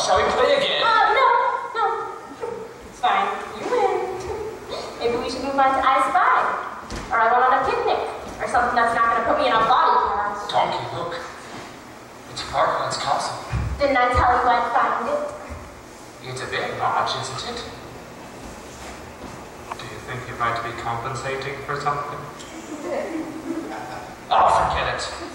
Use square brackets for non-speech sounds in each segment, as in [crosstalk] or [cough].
Shall we play again? Oh, no, no. It's fine. You win. Maybe we should move on to I Spy. Or I went on a picnic. Or something that's not going to put me in a body part. Donkey, look. It's Farquaad's castle. Didn't I tell you I'd find it? It's a bit large, isn't it? Do you think you might be compensating for something? oh, [laughs] forget it.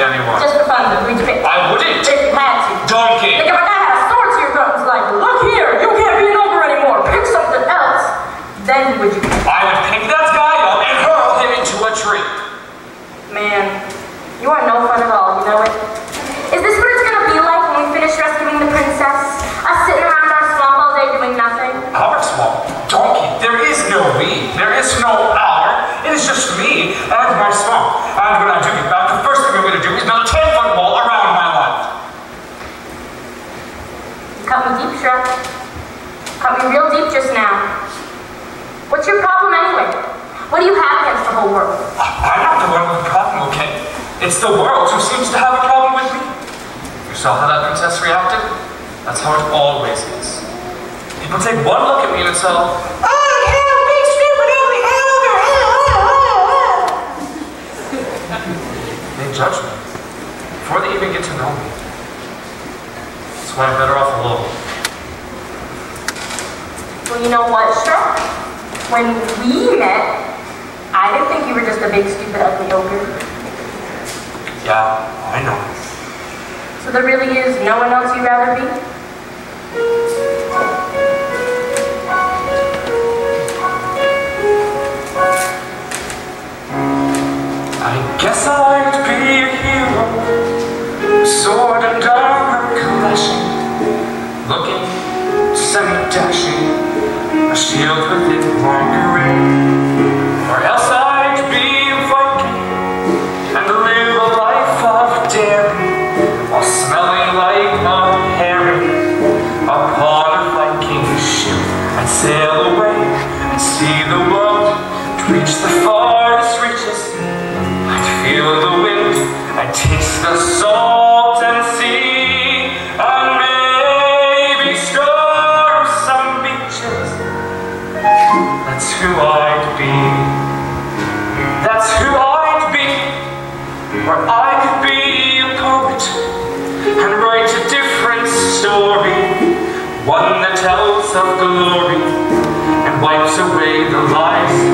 anyone. Just for fun, we. It's the world who seems to have a problem with me. You saw how that princess reacted? That's how it always is. People take one look at me and say, oh, yeah, big stupid ugly elder. they judge me before they even get to know me. That's why I'm better off alone. Well, you know what, Shrek? When we met, I didn't think you were just a big stupid ugly ogre. Yeah, I know. So there really is no one else you'd rather be? I guess I like to be a hero, sword and armor clashing, looking semi-dashing, a shield within longer away the lies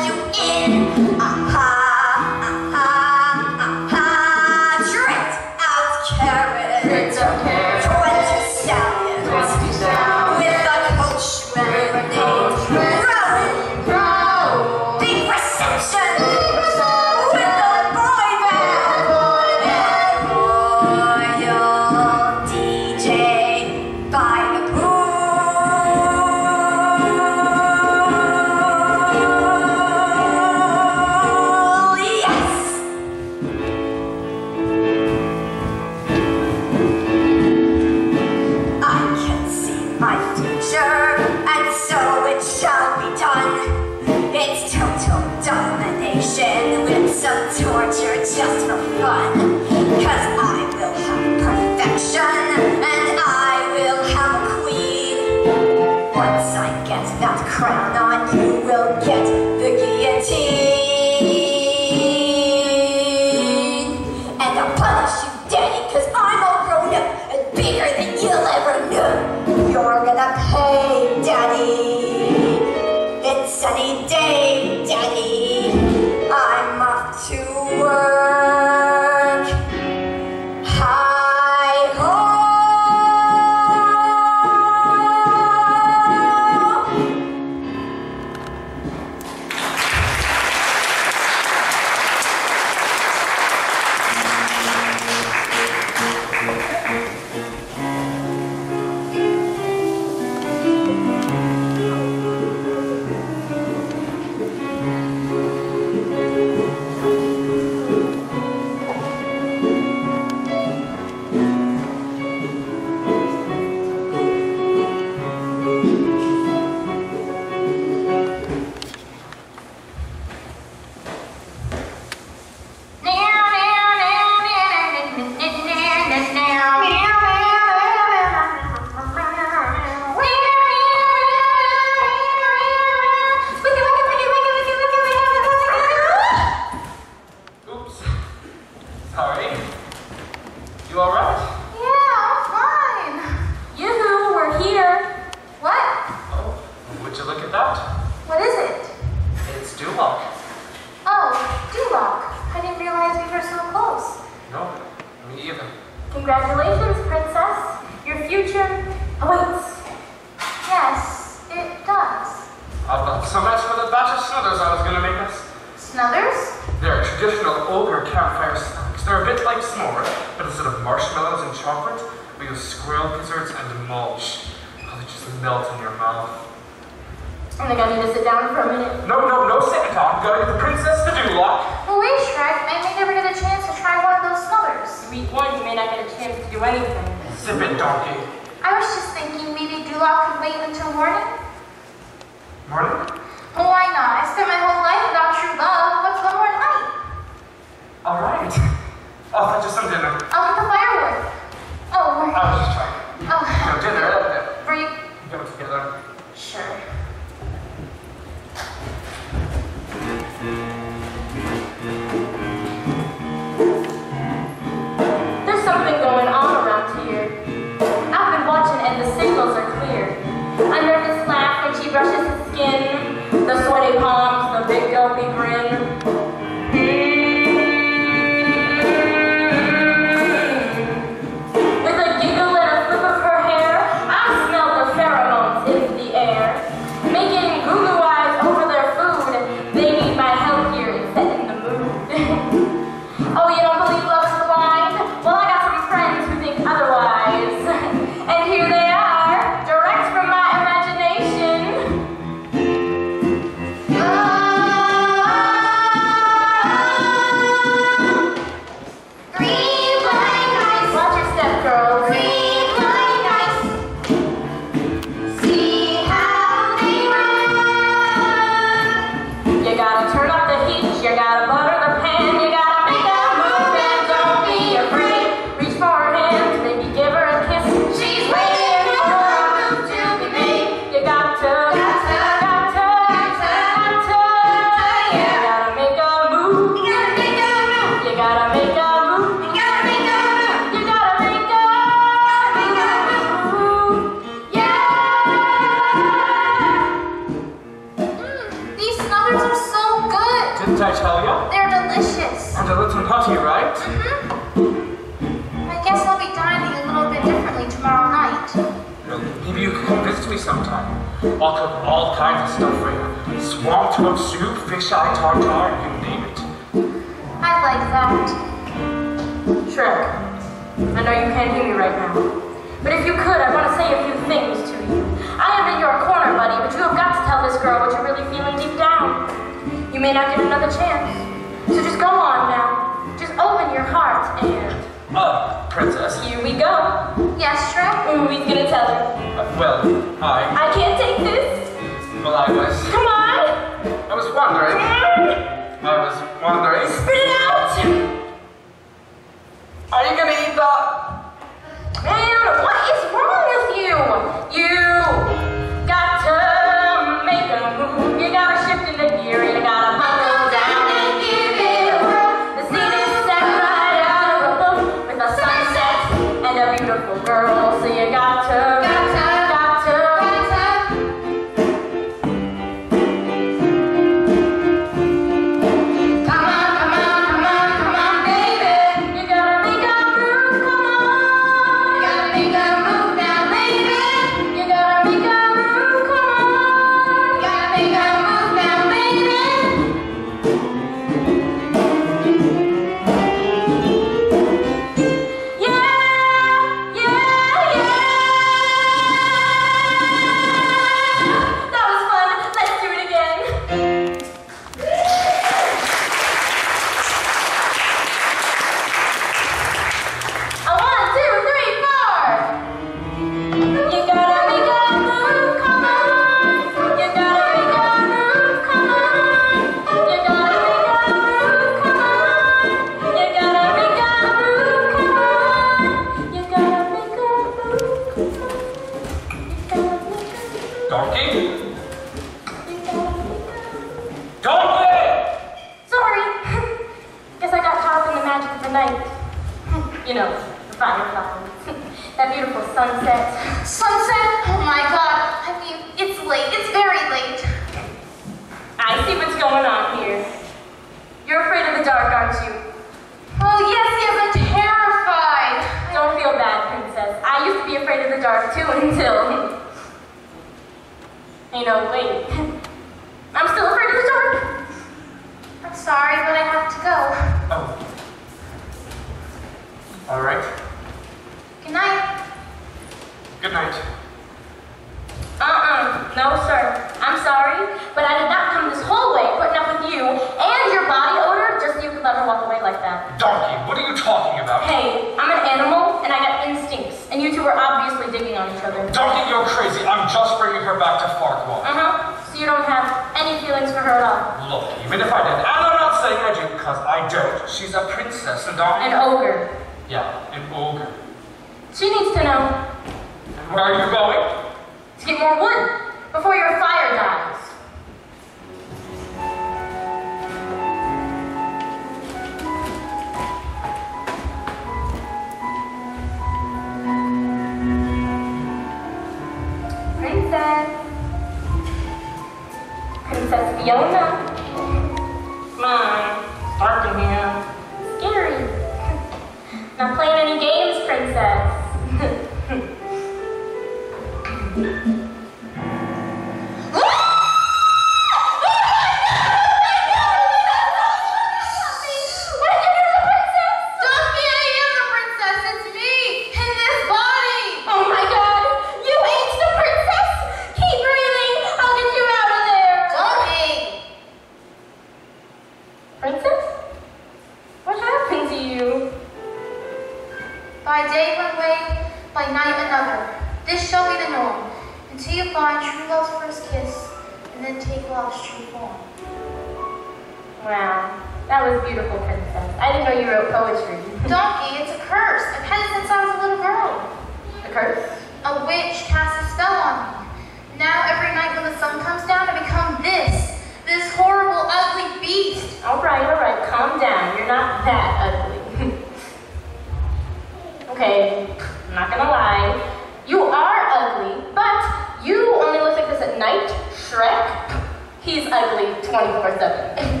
he's ugly 24 7.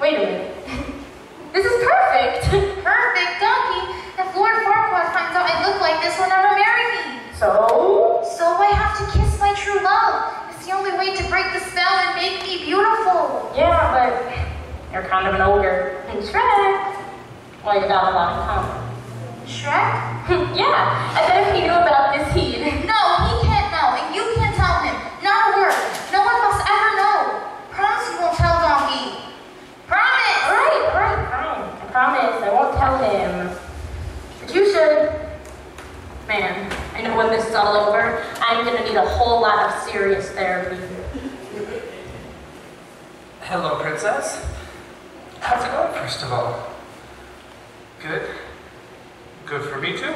Wait a minute. This is perfect. [laughs] Perfect, Donkey. If Lord Farquaad finds out I look like this, he'll never marry me. So, So I have to kiss my true love. It's the only way to break the spell and make me beautiful. yeah, but you're kind of an ogre. And Shrek, well, you got a lot in common. Shrek? [laughs] yeah, I bet if he knew about this, he'd. No, he can't know, and you can't tell him. Not a word. No one must ever know. Promise you won't tell Donkey. Promise! Alright, alright, fine. I promise, I won't tell him. You should. Man, I know when this is all over, I'm gonna need a whole lot of serious therapy. Hello, princess. How's it going, first of all? Good? Good for me, too?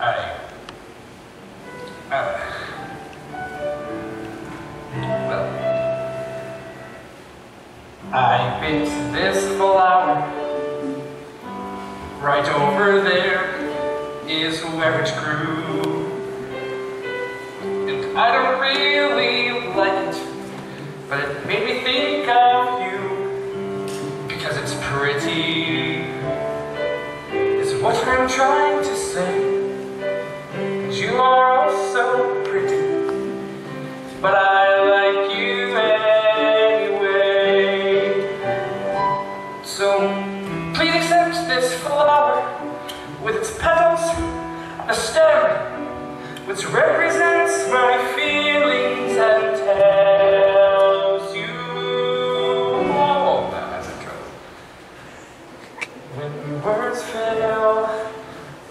I... Uh... Well... I bit this flower. Right over there is where it grew. And I don't really like it. But it made me think of you because it's pretty. Is what I'm trying to say. And you are also pretty. But I like you this flower with its petals a stem which represents my feelings and tells you all that as it goes. When words fail,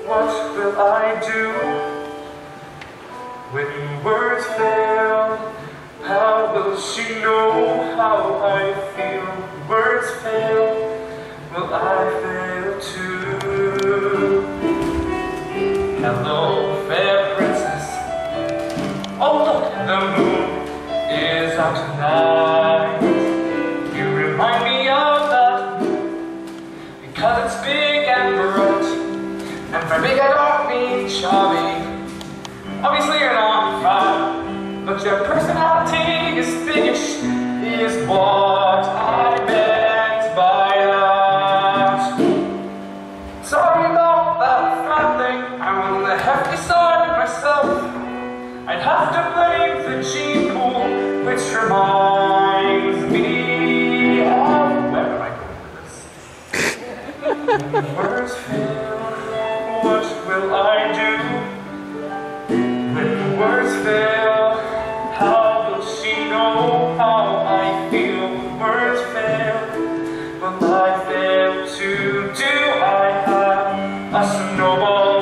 what will I do? When words fail, how will she know how I feel? Words fail, will I fail too? Hello, fair princess. Oh, look, the moon is out tonight. You remind me of that because it's big and bright. And by big, I don't mean charming. Obviously, you're not fine, but your personality is biggish, is what I myself, I'd have to blame the gene pool, which reminds me of where am I going with this? Words fail, what will I do? When words fail, how will she know how I feel? Words fail, will I fail to do? I have a snowball.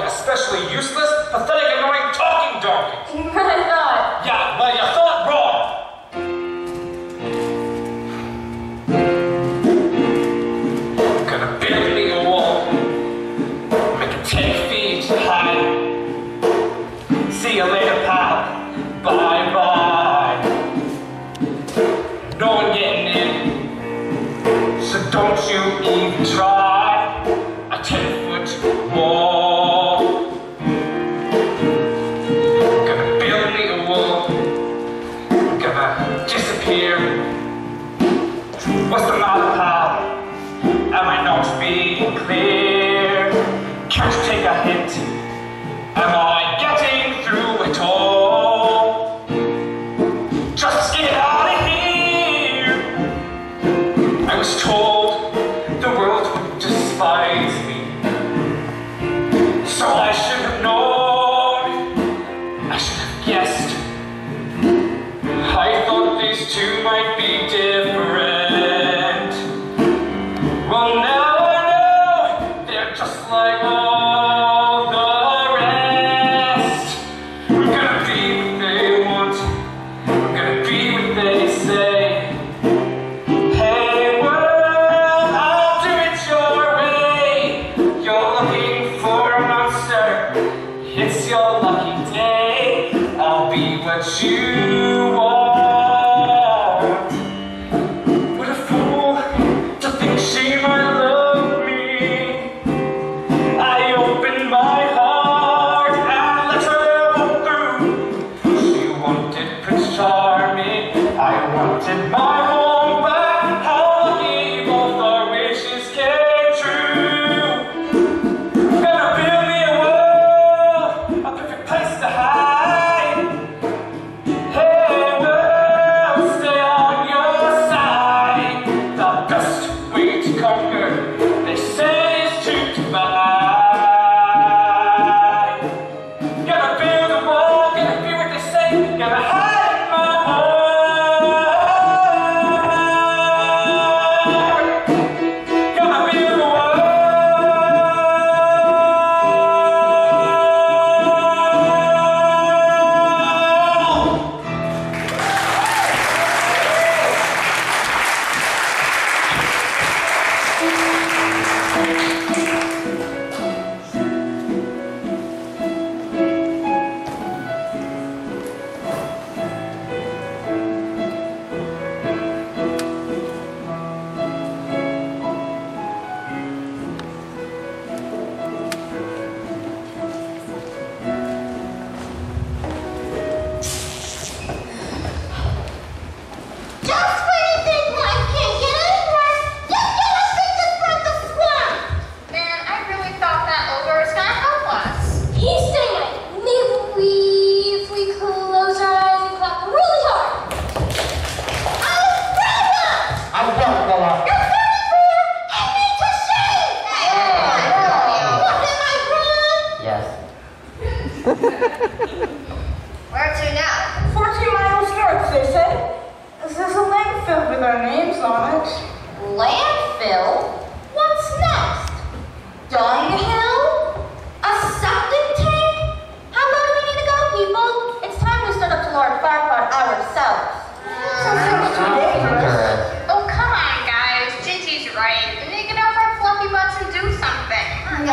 annoying, especially useless, pathetic, annoying talking donkey. You really thought? Yeah, well, you thought wrong.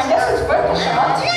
Something. Now, this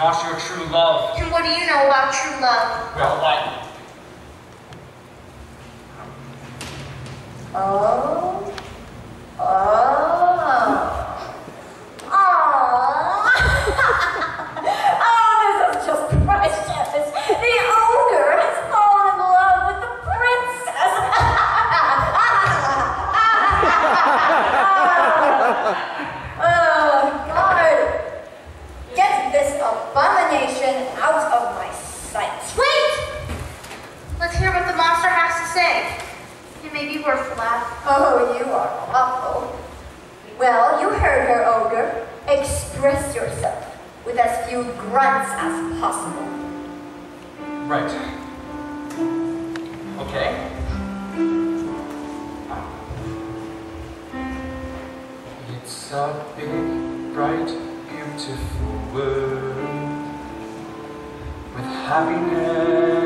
not your true love. And what do you know about true love? Well, like. Oh. rights as possible. Right. Okay. It's a big, bright, beautiful world with happiness.